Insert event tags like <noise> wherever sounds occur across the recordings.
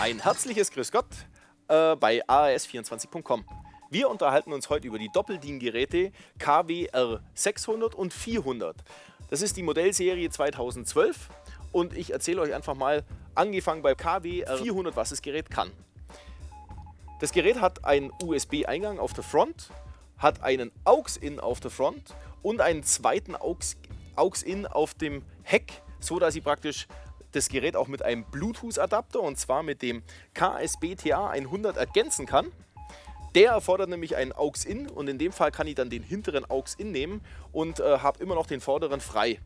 Ein herzliches Grüß Gott äh, bei ARS24.com. Wir unterhalten uns heute über die Doppeldien-Geräte KWR 600 und 400. Das ist die Modellserie 2012 und ich erzähle euch einfach mal, angefangen bei KWR 400, was das Gerät kann. Das Gerät hat einen USB-Eingang auf der Front, hat einen AUX-In auf der Front und einen zweiten AUX-In auf dem Heck, so dass Sie praktisch das Gerät auch mit einem Bluetooth-Adapter und zwar mit dem KSB-TA 100 ergänzen kann. Der erfordert nämlich einen AUX-In und in dem Fall kann ich dann den hinteren AUX-In nehmen und äh, habe immer noch den vorderen frei.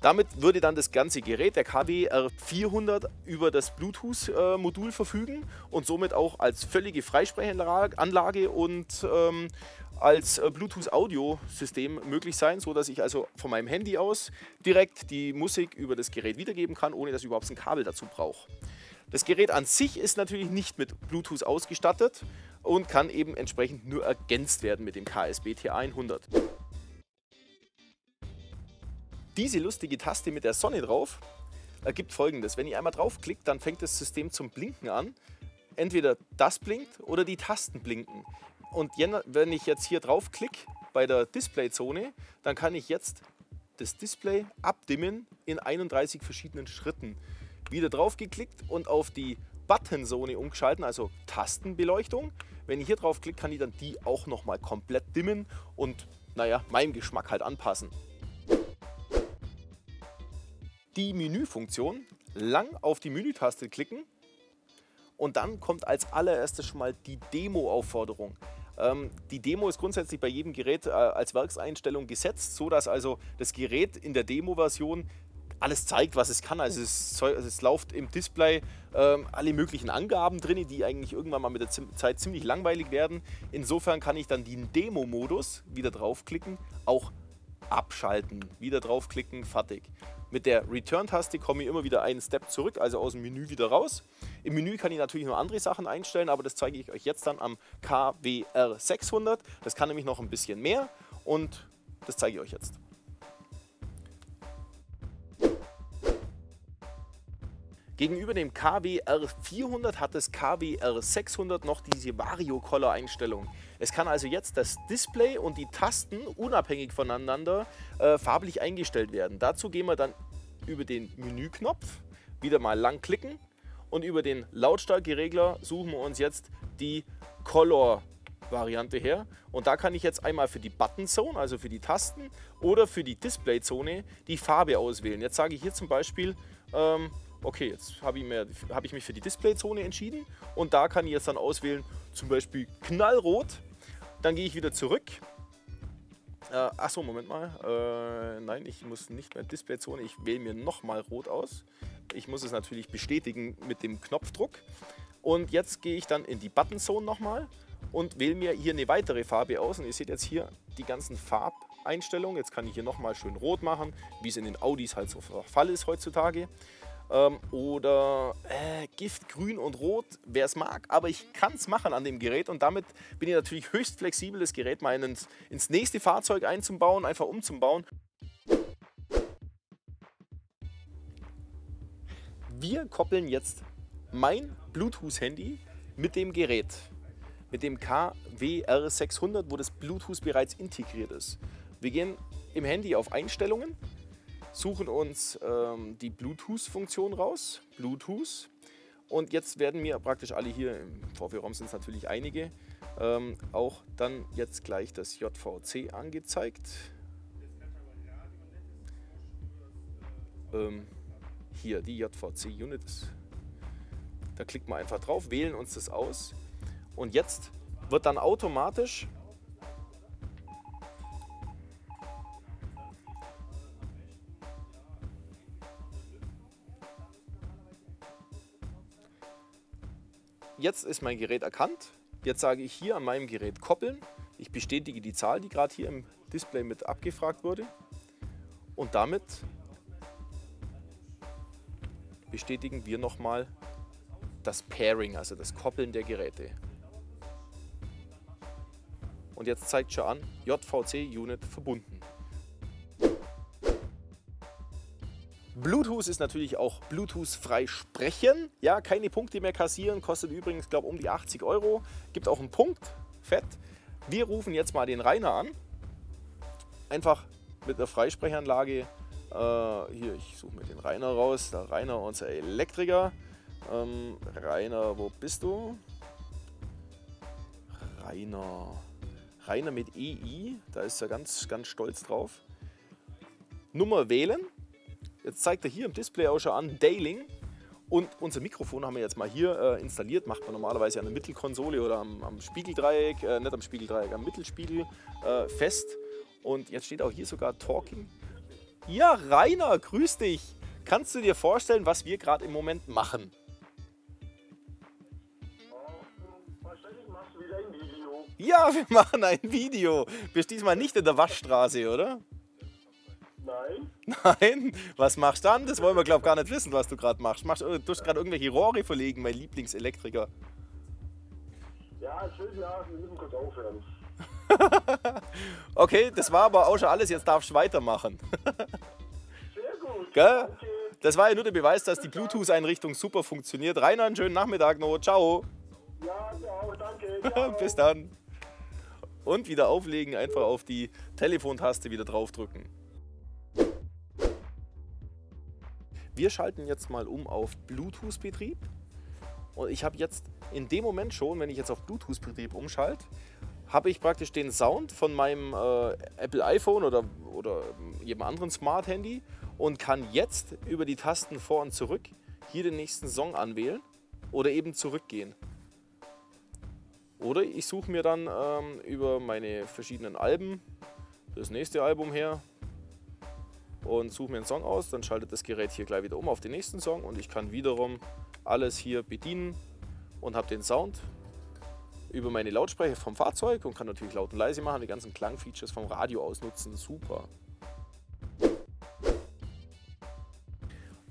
Damit würde dann das ganze Gerät, der KWR400, über das Bluetooth-Modul äh, verfügen und somit auch als völlige Freisprechanlage und ähm, als äh, Bluetooth-Audio-System möglich sein, sodass ich also von meinem Handy aus direkt die Musik über das Gerät wiedergeben kann, ohne dass ich überhaupt ein Kabel dazu brauche. Das Gerät an sich ist natürlich nicht mit Bluetooth ausgestattet und kann eben entsprechend nur ergänzt werden mit dem KSB T100. Diese lustige Taste mit der Sonne drauf ergibt folgendes. Wenn ihr einmal draufklickt, dann fängt das System zum Blinken an. Entweder das blinkt oder die Tasten blinken. Und wenn ich jetzt hier draufklicke bei der Displayzone, dann kann ich jetzt das Display abdimmen in 31 verschiedenen Schritten. Wieder drauf geklickt und auf die Buttenzone umgeschalten, also Tastenbeleuchtung. Wenn ich hier drauf klicke, kann ich dann die auch nochmal komplett dimmen und naja, meinem Geschmack halt anpassen. Die Menüfunktion, lang auf die Menütaste klicken und dann kommt als allererstes schon mal die Demo-Aufforderung. Ähm, die Demo ist grundsätzlich bei jedem Gerät äh, als Werkseinstellung gesetzt, so dass also das Gerät in der Demo-Version alles zeigt, was es kann. Also es, also es läuft im Display ähm, alle möglichen Angaben drin, die eigentlich irgendwann mal mit der Zeit ziemlich langweilig werden. Insofern kann ich dann den Demo-Modus wieder draufklicken, auch abschalten, wieder draufklicken, fertig. Mit der Return-Taste komme ich immer wieder einen Step zurück, also aus dem Menü wieder raus. Im Menü kann ich natürlich noch andere Sachen einstellen, aber das zeige ich euch jetzt dann am KWR 600. Das kann nämlich noch ein bisschen mehr und das zeige ich euch jetzt. Gegenüber dem KWR 400 hat das KWR 600 noch diese Vario-Color-Einstellung. Es kann also jetzt das Display und die Tasten unabhängig voneinander äh, farblich eingestellt werden. Dazu gehen wir dann über den Menüknopf, wieder mal lang klicken und über den Lautstärkeregler suchen wir uns jetzt die Color Variante her. Und da kann ich jetzt einmal für die Button Zone, also für die Tasten oder für die Display Zone die Farbe auswählen. Jetzt sage ich hier zum Beispiel ähm, okay, jetzt habe ich, hab ich mich für die Displayzone entschieden und da kann ich jetzt dann auswählen, zum Beispiel knallrot. Dann gehe ich wieder zurück. Äh, achso, Moment mal. Äh, nein, ich muss nicht mehr Displayzone. Ich wähle mir nochmal rot aus. Ich muss es natürlich bestätigen mit dem Knopfdruck. Und jetzt gehe ich dann in die Button-Zone nochmal und wähle mir hier eine weitere Farbe aus. Und ihr seht jetzt hier die ganzen Farbeinstellungen. Jetzt kann ich hier nochmal schön rot machen, wie es in den Audis halt so der Fall ist heutzutage. Ähm, oder äh, Gift, Grün und Rot, wer es mag. Aber ich kann es machen an dem Gerät und damit bin ich natürlich höchst flexibel, das Gerät mal ins, ins nächste Fahrzeug einzubauen, einfach umzubauen. Wir koppeln jetzt mein Bluetooth-Handy mit dem Gerät, mit dem KWR600, wo das Bluetooth bereits integriert ist. Wir gehen im Handy auf Einstellungen suchen uns ähm, die Bluetooth-Funktion raus. Bluetooth. Und jetzt werden mir praktisch alle hier, im Vorführraum sind es natürlich einige, ähm, auch dann jetzt gleich das JVC angezeigt. Ähm, hier die JVC-Unit. Da klicken wir einfach drauf, wählen uns das aus. Und jetzt wird dann automatisch Jetzt ist mein Gerät erkannt. Jetzt sage ich hier an meinem Gerät koppeln. Ich bestätige die Zahl, die gerade hier im Display mit abgefragt wurde. Und damit bestätigen wir nochmal das Pairing, also das Koppeln der Geräte. Und jetzt zeigt schon an, JVC-Unit verbunden. Bluetooth ist natürlich auch Bluetooth-frei sprechen. Ja, keine Punkte mehr kassieren, kostet übrigens, glaube ich, um die 80 Euro. Gibt auch einen Punkt, fett. Wir rufen jetzt mal den Rainer an. Einfach mit einer Freisprechanlage. Äh, hier, ich suche mir den Rainer raus. Der Rainer, unser Elektriker. Ähm, Rainer, wo bist du? Rainer. Rainer mit EI, da ist er ganz, ganz stolz drauf. Nummer wählen. Jetzt zeigt er hier im Display auch schon an, Dailing. Und unser Mikrofon haben wir jetzt mal hier äh, installiert. Macht man normalerweise an der Mittelkonsole oder am, am Spiegeldreieck, äh, nicht am Spiegeldreieck, am Mittelspiegel äh, fest. Und jetzt steht auch hier sogar Talking. Ja, Rainer, grüß dich. Kannst du dir vorstellen, was wir gerade im Moment machen? Ja, wir <laughs> machen ein Video. Bist diesmal nicht in der Waschstraße, oder? Nein. Nein? Was machst du dann? Das wollen wir, glaube ich, gar nicht wissen, was du gerade machst. machst. Du tust gerade irgendwelche Rohre verlegen, mein Lieblingselektriker. Ja, schön, ja, wir müssen kurz aufhören. <laughs> okay, das war aber auch schon alles. Jetzt darfst du weitermachen. <laughs> Sehr gut. Gell? Danke. Das war ja nur der Beweis, dass die Bluetooth-Einrichtung super funktioniert. Rainer, einen schönen Nachmittag noch. Ciao. Ja, auch, danke. <laughs> Ciao. Bis dann. Und wieder auflegen, einfach auf die Telefontaste wieder draufdrücken. Wir schalten jetzt mal um auf Bluetooth-Betrieb. Und ich habe jetzt in dem Moment schon, wenn ich jetzt auf Bluetooth-Betrieb umschalte, habe ich praktisch den Sound von meinem äh, Apple iPhone oder, oder jedem anderen Smart Handy und kann jetzt über die Tasten vor und zurück hier den nächsten Song anwählen oder eben zurückgehen. Oder ich suche mir dann ähm, über meine verschiedenen Alben das nächste Album her und suche mir einen Song aus. Dann schaltet das Gerät hier gleich wieder um auf den nächsten Song und ich kann wiederum alles hier bedienen und habe den Sound über meine Lautsprecher vom Fahrzeug und kann natürlich laut und leise machen, die ganzen Klangfeatures vom Radio ausnutzen. Super.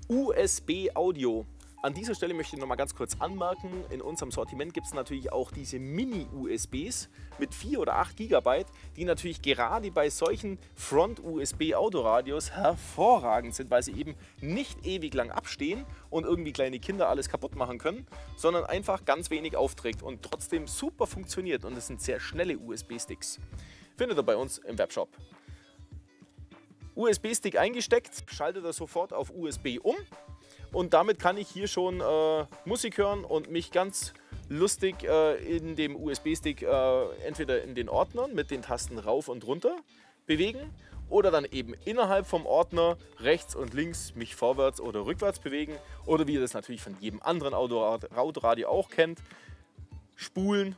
USB Audio. An dieser Stelle möchte ich noch mal ganz kurz anmerken, in unserem Sortiment gibt es natürlich auch diese Mini-USBs mit 4 oder 8 GB, die natürlich gerade bei solchen Front-USB-Autoradios hervorragend sind, weil sie eben nicht ewig lang abstehen und irgendwie kleine Kinder alles kaputt machen können, sondern einfach ganz wenig aufträgt und trotzdem super funktioniert und es sind sehr schnelle USB-Sticks. Findet ihr bei uns im Webshop. USB-Stick eingesteckt, schaltet er sofort auf USB um und damit kann ich hier schon äh, Musik hören und mich ganz lustig äh, in dem USB-Stick äh, entweder in den Ordnern mit den Tasten rauf und runter bewegen oder dann eben innerhalb vom Ordner rechts und links mich vorwärts oder rückwärts bewegen oder wie ihr das natürlich von jedem anderen Autoradio auch kennt, spulen,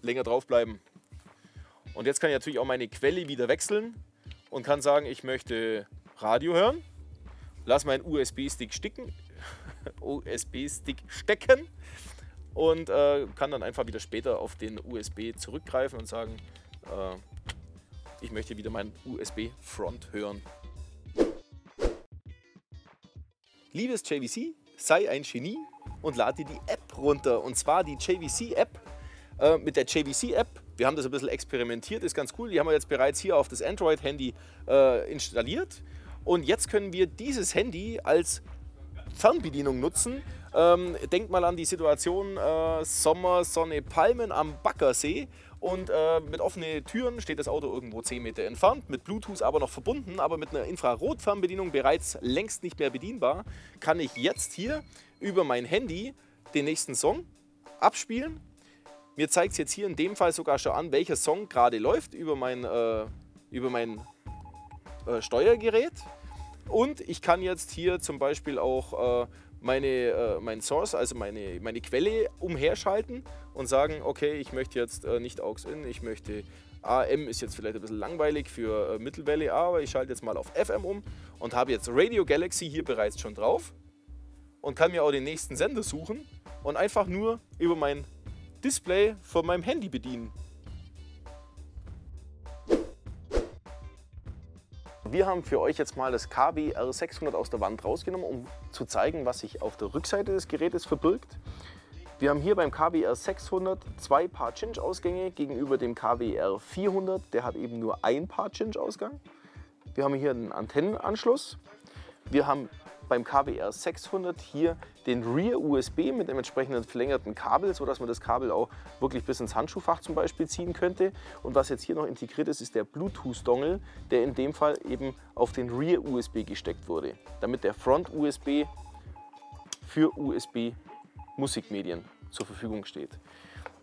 länger draufbleiben. Und jetzt kann ich natürlich auch meine Quelle wieder wechseln und kann sagen, ich möchte Radio hören lass meinen USB-Stick sticken, <laughs> USB-Stick stecken und äh, kann dann einfach wieder später auf den USB zurückgreifen und sagen, äh, ich möchte wieder meinen USB-Front hören. Liebes JVC, sei ein Genie und lade die App runter. Und zwar die JVC-App. Äh, mit der JVC-App, wir haben das ein bisschen experimentiert, ist ganz cool. Die haben wir jetzt bereits hier auf das Android-Handy äh, installiert. Und jetzt können wir dieses Handy als Fernbedienung nutzen. Ähm, denkt mal an die Situation äh, Sommer, Sonne, Palmen am Baggersee und äh, mit offenen Türen steht das Auto irgendwo 10 Meter entfernt, mit Bluetooth aber noch verbunden, aber mit einer Infrarotfernbedienung bereits längst nicht mehr bedienbar, kann ich jetzt hier über mein Handy den nächsten Song abspielen. Mir zeigt es jetzt hier in dem Fall sogar schon an, welcher Song gerade läuft über mein, äh, über mein äh, Steuergerät. Und ich kann jetzt hier zum Beispiel auch äh, meine, äh, mein Source, also meine, meine Quelle umherschalten und sagen, okay, ich möchte jetzt äh, nicht AUX-In, ich möchte AM ist jetzt vielleicht ein bisschen langweilig für äh, Mittelwelle, aber ich schalte jetzt mal auf FM um und habe jetzt Radio Galaxy hier bereits schon drauf und kann mir auch den nächsten Sender suchen und einfach nur über mein Display von meinem Handy bedienen. Wir haben für euch jetzt mal das KW R600 aus der Wand rausgenommen, um zu zeigen, was sich auf der Rückseite des Gerätes verbirgt. Wir haben hier beim KW R600 zwei Paar Cinch-Ausgänge gegenüber dem KW R400. Der hat eben nur ein Paar Cinch-Ausgang. Wir haben hier einen Antennenanschluss. Wir haben beim KWR 600 hier den Rear USB mit dem entsprechenden verlängerten Kabel, sodass man das Kabel auch wirklich bis ins Handschuhfach zum Beispiel ziehen könnte. Und was jetzt hier noch integriert ist, ist der Bluetooth-Dongle, der in dem Fall eben auf den Rear USB gesteckt wurde, damit der Front USB für USB Musikmedien zur Verfügung steht.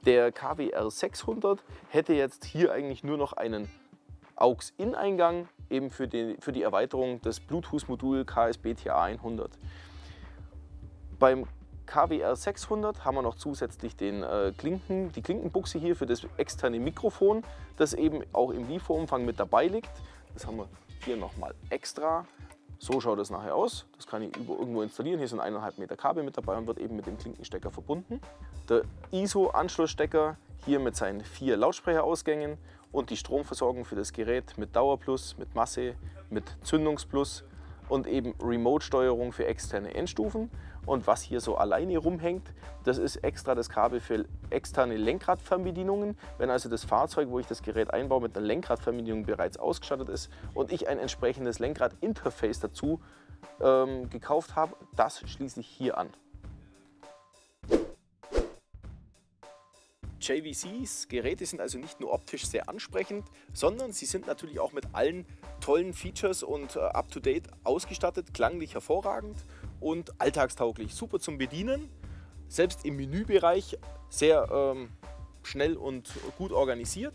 Der KWR 600 hätte jetzt hier eigentlich nur noch einen AUX-In-Eingang eben für die, für die Erweiterung des Bluetooth-Modul KSB-TA 100. Beim KWR 600 haben wir noch zusätzlich den, äh, Klinken, die Klinkenbuchse hier für das externe Mikrofon, das eben auch im Lieferumfang mit dabei liegt. Das haben wir hier nochmal extra. So schaut es nachher aus. Das kann ich irgendwo installieren. Hier sind 1,5 Meter Kabel mit dabei und wird eben mit dem Klinkenstecker verbunden. Der ISO-Anschlussstecker hier mit seinen vier Lautsprecherausgängen und die Stromversorgung für das Gerät mit Dauerplus, mit Masse, mit Zündungsplus und eben Remote-Steuerung für externe Endstufen. Und was hier so alleine rumhängt, das ist extra das Kabel für externe Lenkradfernbedienungen. Wenn also das Fahrzeug, wo ich das Gerät einbaue, mit einer Lenkradfernbedienung bereits ausgestattet ist und ich ein entsprechendes Lenkrad-Interface dazu ähm, gekauft habe, das schließe ich hier an. JVCs Geräte sind also nicht nur optisch sehr ansprechend, sondern sie sind natürlich auch mit allen tollen Features und äh, up-to-date ausgestattet, klanglich hervorragend und alltagstauglich. Super zum Bedienen, selbst im Menübereich sehr ähm, schnell und gut organisiert.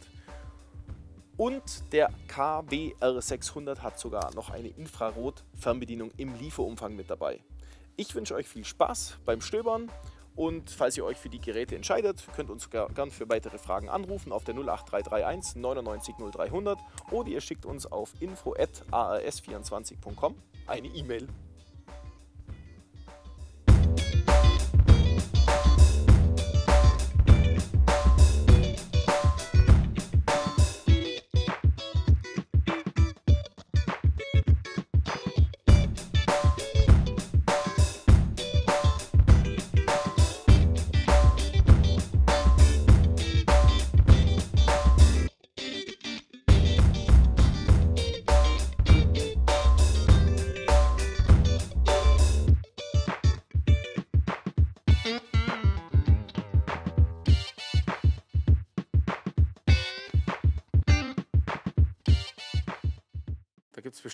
Und der KWR600 hat sogar noch eine Infrarot-Fernbedienung im Lieferumfang mit dabei. Ich wünsche euch viel Spaß beim Stöbern und falls ihr euch für die Geräte entscheidet, könnt uns gern für weitere Fragen anrufen auf der 08331 99 0300 oder ihr schickt uns auf info.ars24.com eine E-Mail.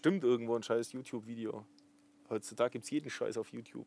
Bestimmt irgendwo ein scheiß YouTube-Video. Heutzutage gibt es jeden Scheiß auf YouTube.